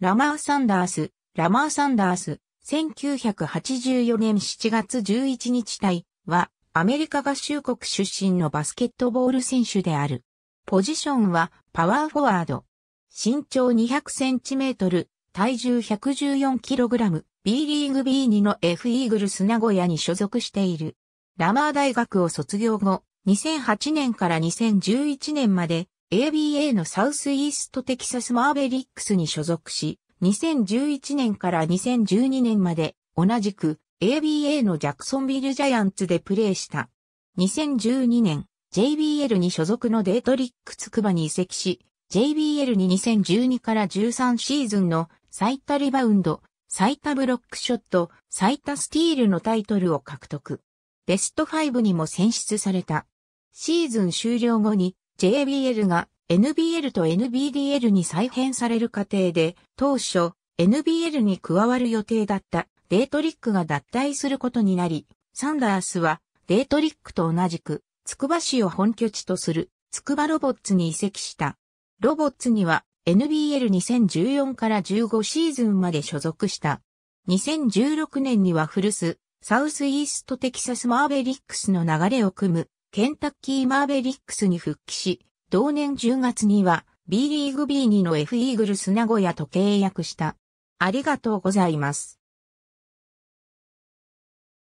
ラマー・サンダース、ラマー・サンダース、1984年7月11日隊は、アメリカ合衆国出身のバスケットボール選手である。ポジションはパワーフォワード。身長200センチメートル、体重114キログラム、B リーグ B2 の F イーグルス名古屋に所属している。ラマー大学を卒業後、2008年から2011年まで ABA のサウスイーストテキサスマーベリックスに所属し、2011年から2012年まで同じく ABA のジャクソンビルジャイアンツでプレーした。2012年、JBL に所属のデートリックつくばに移籍し、JBL に2012から13シーズンの最多リバウンド、最多ブロックショット、最多スティールのタイトルを獲得。ベスト5にも選出された。シーズン終了後に JBL が NBL と NBDL に再編される過程で当初 NBL に加わる予定だったデートリックが脱退することになり、サンダースはデートリックと同じくつくば市を本拠地とするつくばロボッツに移籍した。ロボッツには NBL2014 から15シーズンまで所属した。2016年には古巣、サウスイーストテキサスマーベリックスの流れを組む、ケンタッキーマーベリックスに復帰し、同年10月には B リーグ B2 の F イーグルス名古屋と契約した。ありがとうございます。